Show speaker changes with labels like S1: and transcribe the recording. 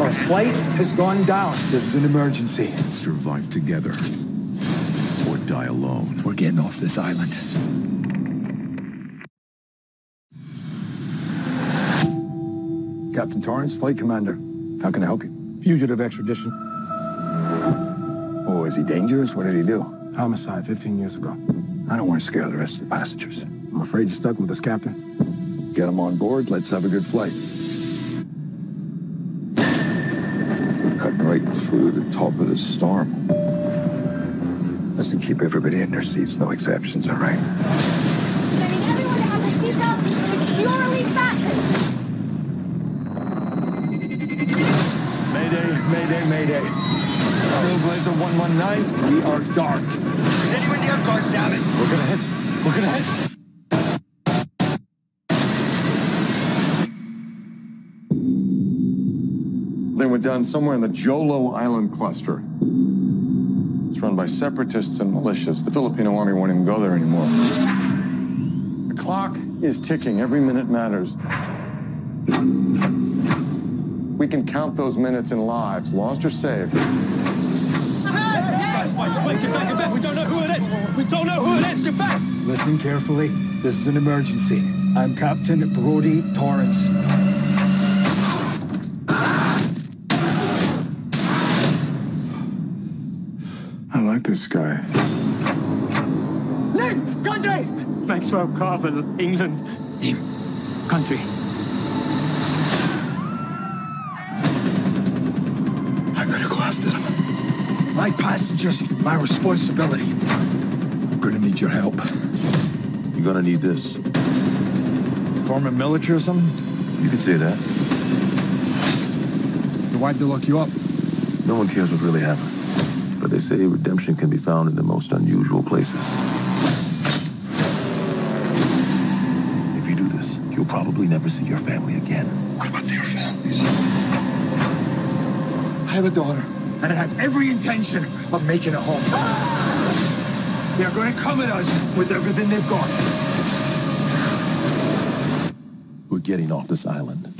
S1: Our flight has gone down. This is an emergency.
S2: Survive together. Or die alone.
S1: We're getting off this island.
S3: Captain Torrance, flight commander. How can I help you?
S4: Fugitive extradition.
S3: Oh, is he dangerous? What did he do?
S4: Homicide 15 years ago.
S3: I don't want to scare the rest of the passengers.
S4: I'm afraid you're stuck with us, Captain.
S3: Get him on board. Let's have a good flight. We're cutting right through the top of the storm. Let's keep everybody in their seats. No exceptions, all right?
S5: Getting everyone to have their seatbelts securely fastened.
S6: Mayday, mayday, mayday. Trailblazer 119, we are dark.
S7: Is anyone near guard, damn it?
S6: We're gonna hit. We're gonna hit.
S8: They were done somewhere in the Jolo Island cluster. It's run by separatists and militias. The Filipino army won't even go there anymore. The clock is ticking. Every minute matters. We can count those minutes in lives, lost or saved.
S6: Guys, wait, wait, get back, get back. We don't know who it is. We don't know who it is. Get back.
S1: Listen carefully. This is an emergency. I'm Captain Brodie Torrance.
S3: Like this guy.
S7: Name, country! Maxwell Carvel, England. Name, country.
S1: I gotta go after them. My passengers, my responsibility. I'm gonna need your help.
S2: You're gonna need this.
S1: Former military or something?
S2: You could say that.
S4: Why'd they lock you up?
S2: No one cares what really happened. But they say redemption can be found in the most unusual places. If you do this, you'll probably never see your family again.
S1: What about their families? I have a daughter, and I have every intention of making it home. They're going to come at us with everything they've got.
S2: We're getting off this island.